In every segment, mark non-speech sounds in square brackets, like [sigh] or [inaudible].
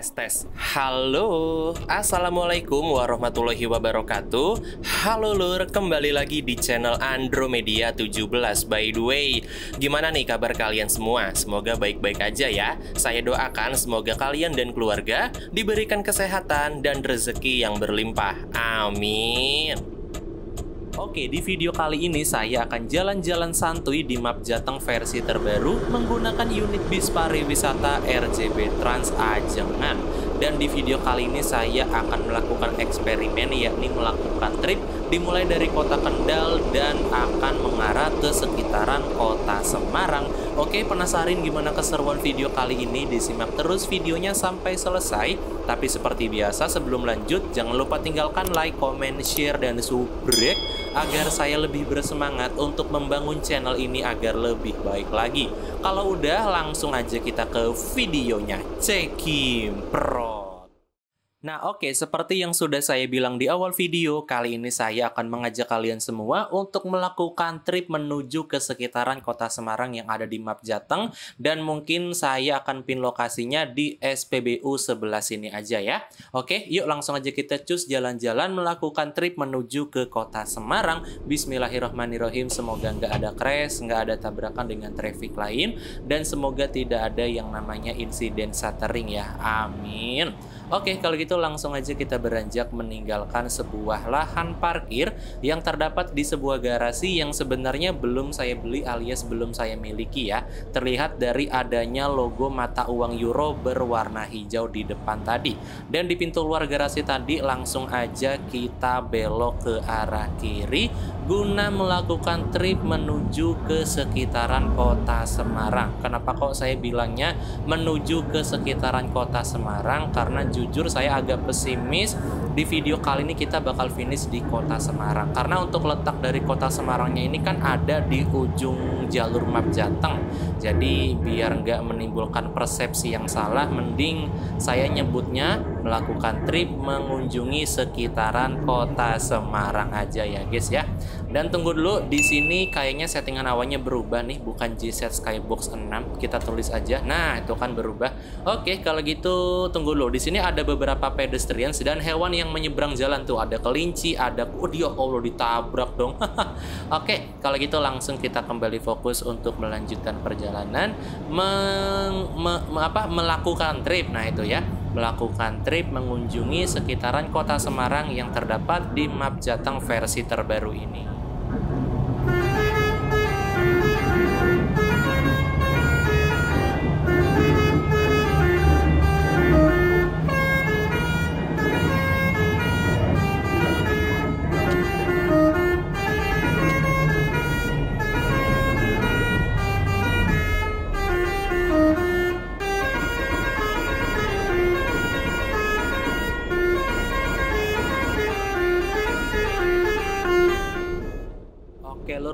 tes tes. Halo, assalamualaikum warahmatullahi wabarakatuh. Halo lur, kembali lagi di channel Andromedia 17. By the way, gimana nih kabar kalian semua? Semoga baik-baik aja ya. Saya doakan semoga kalian dan keluarga diberikan kesehatan dan rezeki yang berlimpah. Amin. Oke, di video kali ini saya akan jalan-jalan santuy di map Jateng versi terbaru menggunakan unit bis pariwisata RJB Trans Ajengan. Dan di video kali ini saya akan melakukan eksperimen yakni melakukan trip dimulai dari kota Kendal dan akan mengarah ke sekitaran kota Semarang. Oke, penasaran gimana keseruan video kali ini? Disimak terus videonya sampai selesai. Tapi seperti biasa sebelum lanjut jangan lupa tinggalkan like, comment, share, dan subrek agar saya lebih bersemangat untuk membangun channel ini agar lebih baik lagi. Kalau udah langsung aja kita ke videonya. Cekim Pro. Nah oke, okay, seperti yang sudah saya bilang di awal video, kali ini saya akan mengajak kalian semua untuk melakukan trip menuju ke sekitaran kota Semarang yang ada di map Jateng dan mungkin saya akan pin lokasinya di SPBU sebelah sini aja ya. Oke, okay, yuk langsung aja kita cus jalan-jalan melakukan trip menuju ke kota Semarang. Bismillahirrahmanirrahim, semoga nggak ada crash, nggak ada tabrakan dengan traffic lain dan semoga tidak ada yang namanya insiden stuttering ya. Amin. Oke, kalau gitu langsung aja kita beranjak meninggalkan sebuah lahan parkir yang terdapat di sebuah garasi yang sebenarnya belum saya beli alias belum saya miliki ya. Terlihat dari adanya logo mata uang euro berwarna hijau di depan tadi. Dan di pintu luar garasi tadi langsung aja kita belok ke arah kiri guna melakukan trip menuju ke sekitaran kota Semarang. Kenapa kok saya bilangnya menuju ke sekitaran kota Semarang? Karena jujur saya agak pesimis. Di video kali ini kita bakal finish di kota Semarang. Karena untuk letak dari kota Semarangnya ini kan ada di ujung jalur map Jateng. Jadi biar nggak menimbulkan persepsi yang salah mending saya nyebutnya melakukan trip mengunjungi sekitaran kota Semarang aja ya guys ya dan tunggu dulu di sini kayaknya settingan awalnya berubah nih bukan GZ Skybox 6 kita tulis aja. Nah itu kan berubah. Oke kalau gitu tunggu dulu. Di sini ada beberapa pedestrian dan hewan yang menyeberang jalan tuh. Ada kelinci ada oh dia Allah ditabrak dong. [laughs] Oke kalau gitu langsung kita kembali fokus untuk melanjutkan perjalanan. Meng, me, me, apa? Melakukan trip. Nah itu ya. Melakukan trip mengunjungi sekitaran kota Semarang yang terdapat di map Jateng versi terbaru ini.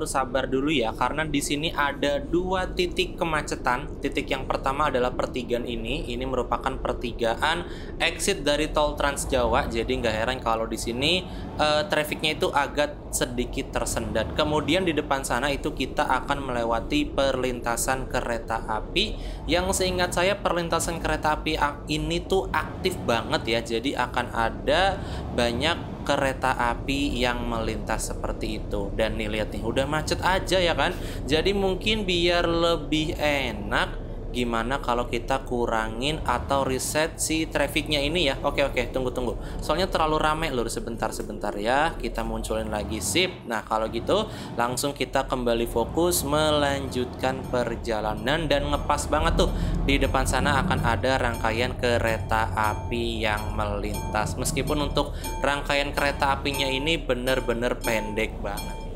Sabar dulu ya karena di sini ada dua titik kemacetan. Titik yang pertama adalah pertigaan ini. Ini merupakan pertigaan exit dari tol Trans Jawa. Jadi nggak heran kalau di sini uh, trafficnya itu agak sedikit tersendat. Kemudian di depan sana itu kita akan melewati perlintasan kereta api yang seingat saya perlintasan kereta api ini tuh aktif banget ya. Jadi akan ada banyak kereta api yang melintas seperti itu dan nih lihat nih udah macet aja ya kan jadi mungkin biar lebih enak gimana kalau kita kurangin atau reset si trafficnya ini ya? Oke oke tunggu tunggu. Soalnya terlalu rame lur sebentar sebentar ya. Kita munculin lagi sip. Nah kalau gitu langsung kita kembali fokus melanjutkan perjalanan dan ngepas banget tuh. Di depan sana akan ada rangkaian kereta api yang melintas. Meskipun untuk rangkaian kereta apinya ini bener-bener pendek banget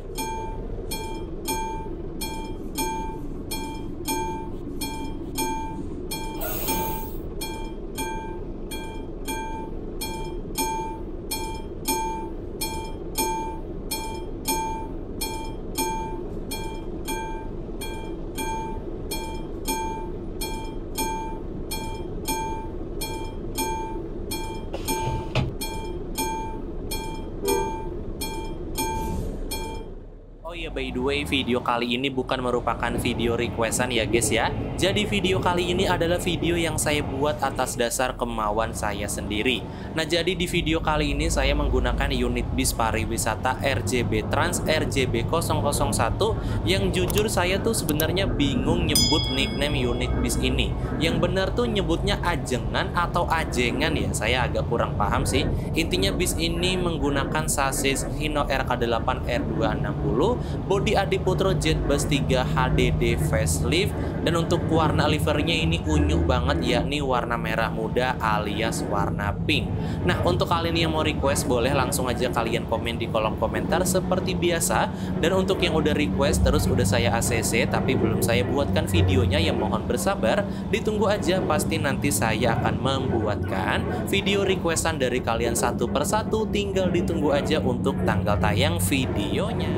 by the way video kali ini bukan merupakan video requestan ya guys ya Jadi video kali ini adalah video yang saya buat atas dasar kemauan saya sendiri. Nah jadi di video kali ini saya menggunakan unit bis pariwisata RJB Trans RJB 001 Yang jujur saya tuh sebenarnya bingung nyebut nickname unit bis ini. Yang benar tuh nyebutnya Ajengan atau Ajengan ya? Saya agak kurang paham sih. Intinya bis ini menggunakan sasis Hino RK8 R260 bodi Adiputro Jetbus 3 HDD facelift dan untuk warna livernya ini unyu banget yakni warna merah muda alias warna pink. Nah, untuk kalian yang mau request boleh langsung aja kalian komen di kolom komentar seperti biasa dan untuk yang udah request terus udah saya ACC tapi belum saya buatkan videonya yang mohon bersabar, ditunggu aja pasti nanti saya akan membuatkan video requestan dari kalian satu persatu tinggal ditunggu aja untuk tanggal tayang videonya.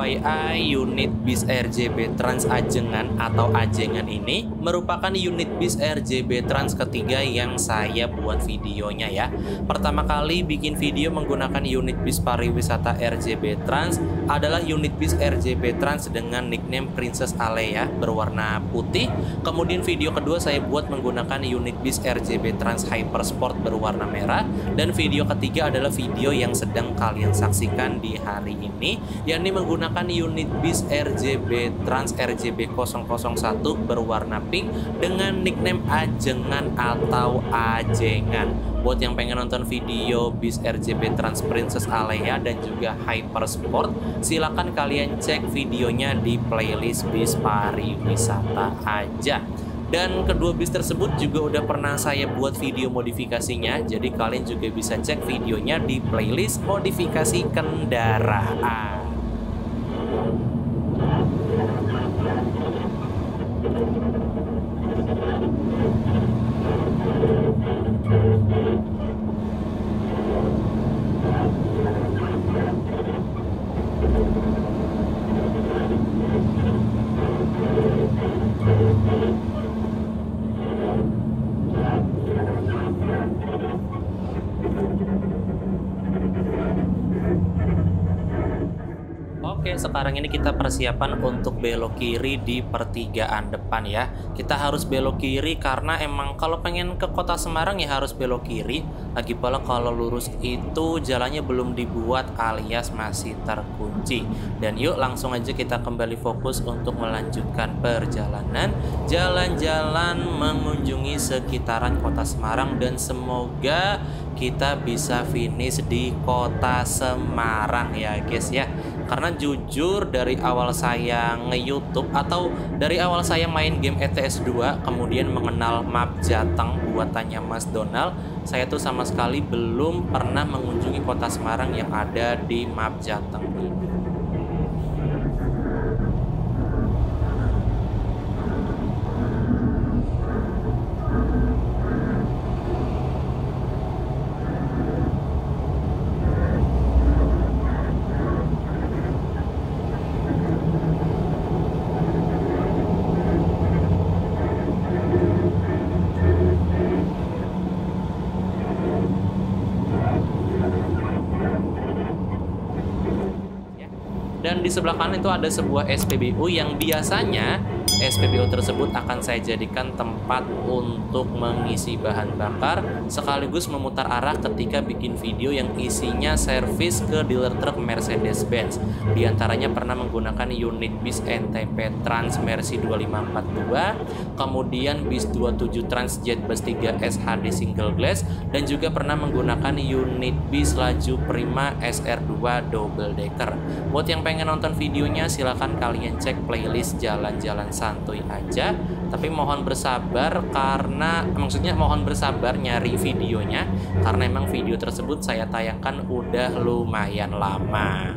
FYI, unit bis RJB Trans Ajengan atau Ajengan ini merupakan unit bis RJB Trans ketiga yang saya buat videonya ya. Pertama kali bikin video menggunakan unit bis pariwisata RJB Trans adalah unit bis RJB Trans dengan nickname Princess Alea berwarna putih. Kemudian video kedua saya buat menggunakan unit bis RJB Trans Hyper Sport berwarna merah dan video ketiga adalah video yang sedang kalian saksikan di hari ini yakni menggunakan menggunakan unit bis RJB Trans RJB 001 berwarna pink dengan nickname Ajengan atau Ajengan. Buat yang pengen nonton video bis RJB Trans Princess Alea dan juga Hyper Sport, silakan kalian cek videonya di playlist bis pariwisata aja. Dan kedua bis tersebut juga udah pernah saya buat video modifikasinya, jadi kalian juga bisa cek videonya di playlist modifikasi kendaraan. Thank [laughs] you. Sekarang ini kita persiapan untuk belok kiri di pertigaan depan ya. Kita harus belok kiri karena emang kalau pengen ke kota Semarang ya harus belok kiri. Lagi pula kalau lurus itu jalannya belum dibuat alias masih terkunci. Dan yuk langsung aja kita kembali fokus untuk melanjutkan perjalanan jalan-jalan mengunjungi sekitaran kota Semarang dan semoga kita bisa finish di kota Semarang ya guys ya karena jujur dari awal saya nge-youtube atau dari awal saya main game ETS 2 kemudian mengenal map Jateng buatannya Mas Donald saya tuh sama sekali belum pernah mengunjungi kota Semarang yang ada di map Jateng. ini sebelah kanan itu ada sebuah SPBU yang biasanya SPBU tersebut akan saya jadikan tempat untuk mengisi bahan bakar sekaligus memutar arah ketika bikin video yang isinya servis ke dealer truk Mercedes-Benz. Di antaranya pernah menggunakan unit bis NTP Trans Mercy 2542, kemudian bis 27 Transjet Bus 3 SHD single glass dan juga pernah menggunakan unit bis laju Prima SR2 double decker. Buat yang pengen nonton videonya silahkan kalian cek playlist jalan-jalan santuy aja tapi mohon bersabar karena maksudnya mohon bersabar nyari videonya karena emang video tersebut saya tayangkan udah lumayan lama.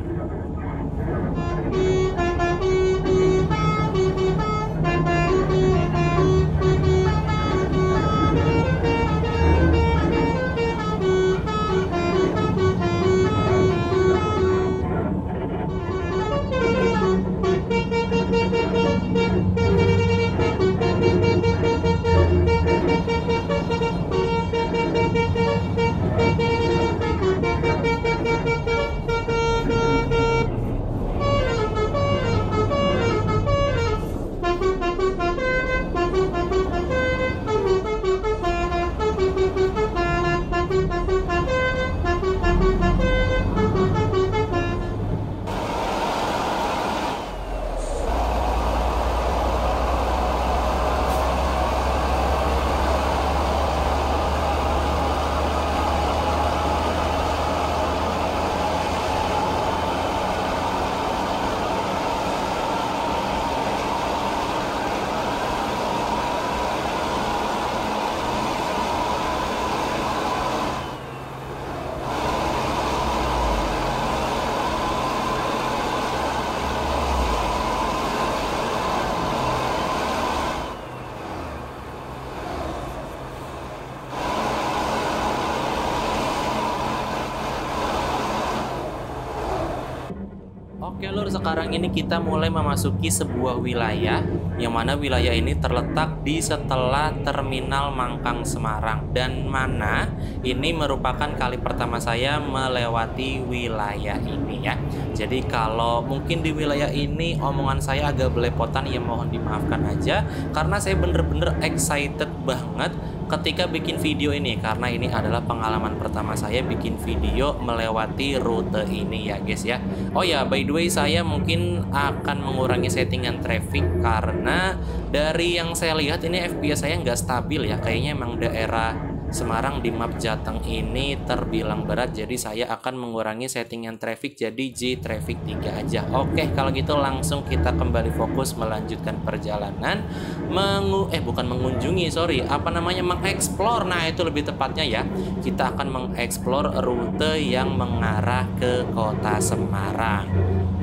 Oke lur, sekarang ini kita mulai memasuki sebuah wilayah yang mana wilayah ini terletak di setelah terminal Mangkang Semarang dan mana ini merupakan kali pertama saya melewati wilayah ini ya. Jadi kalau mungkin di wilayah ini omongan saya agak belepotan ya mohon dimaafkan aja karena saya bener-bener excited banget ketika bikin video ini karena ini adalah pengalaman pertama saya bikin video melewati rute ini ya guys ya. Oh ya by the way saya mungkin akan mengurangi settingan traffic karena dari yang saya lihat ini FPS saya nggak stabil ya kayaknya emang daerah Semarang di map Jateng ini terbilang berat jadi saya akan mengurangi settingan traffic jadi J traffic 3 aja. Oke kalau gitu langsung kita kembali fokus melanjutkan perjalanan. Mengu eh bukan mengunjungi sorry. Apa namanya? Mengeksplor. Nah itu lebih tepatnya ya. Kita akan mengeksplor rute yang mengarah ke kota Semarang.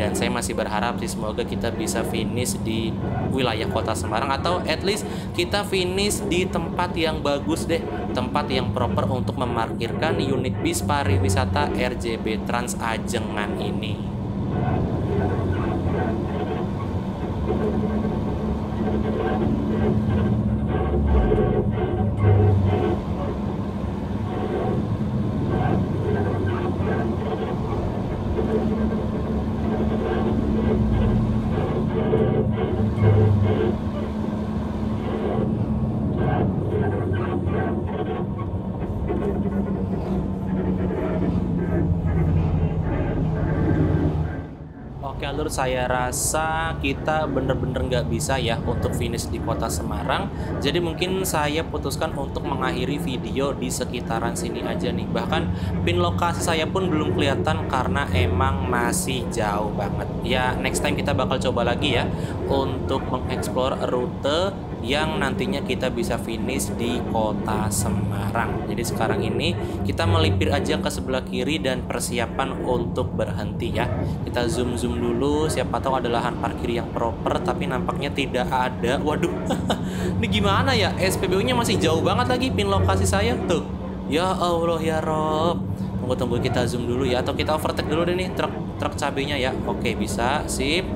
Dan saya masih berharap sih semoga kita bisa finish di wilayah kota Semarang atau at least kita finish di tempat yang bagus deh. Tempat tempat yang proper untuk memarkirkan unit bis pariwisata RJB Trans Ajengan ini. Menurut saya rasa kita bener-bener nggak bisa ya untuk finish di kota Semarang. Jadi mungkin saya putuskan untuk mengakhiri video di sekitaran sini aja nih. Bahkan pin lokasi saya pun belum kelihatan karena emang masih jauh banget. Ya next time kita bakal coba lagi ya untuk mengeksplor rute yang nantinya kita bisa finish di kota Semarang. Jadi sekarang ini kita melipir aja ke sebelah kiri dan persiapan untuk berhenti ya. Kita zoom zoom dulu, siapa tahu ada lahan parkir yang proper tapi nampaknya tidak ada. Waduh, [laughs] ini gimana ya? SPBU-nya masih jauh banget lagi pin lokasi saya tuh. Ya Allah ya Rob. Tunggu tunggu kita zoom dulu ya atau kita overtake dulu deh nih truk truk cabenya ya. Oke bisa, sip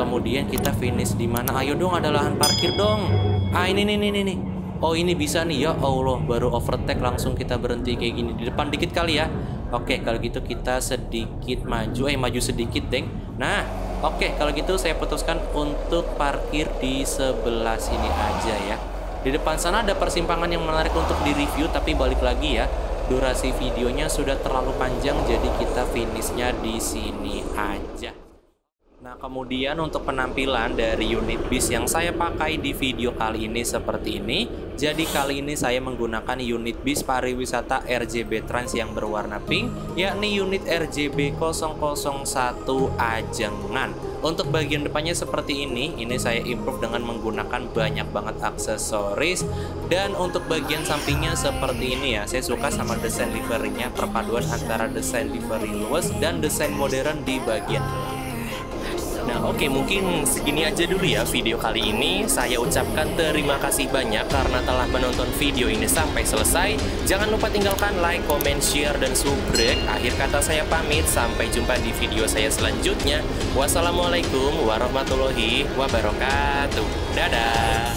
kemudian kita finish di mana ayo dong ada lahan parkir dong ah ini nih nih nih oh ini bisa nih ya Allah baru overtake langsung kita berhenti kayak gini di depan dikit kali ya oke kalau gitu kita sedikit maju eh maju sedikit deng nah Oke, kalau gitu saya putuskan untuk parkir di sebelah sini aja ya. Di depan sana ada persimpangan yang menarik untuk direview, tapi balik lagi ya. Durasi videonya sudah terlalu panjang, jadi kita finishnya di sini aja. Nah, kemudian untuk penampilan dari unit bis yang saya pakai di video kali ini seperti ini. Jadi kali ini saya menggunakan unit bis pariwisata RJB Trans yang berwarna pink, yakni unit RJB 001 Ajengan. Untuk bagian depannya seperti ini, ini saya improve dengan menggunakan banyak banget aksesoris. Dan untuk bagian sampingnya seperti ini ya, saya suka sama desain liverynya, perpaduan antara desain livery luas dan desain modern di bagian belakang. Nah oke okay, mungkin segini aja dulu ya video kali ini. Saya ucapkan terima kasih banyak karena telah menonton video ini sampai selesai. Jangan lupa tinggalkan like, comment, share, dan subscribe Akhir kata saya pamit. Sampai jumpa di video saya selanjutnya. Wassalamualaikum warahmatullahi wabarakatuh. Dadah.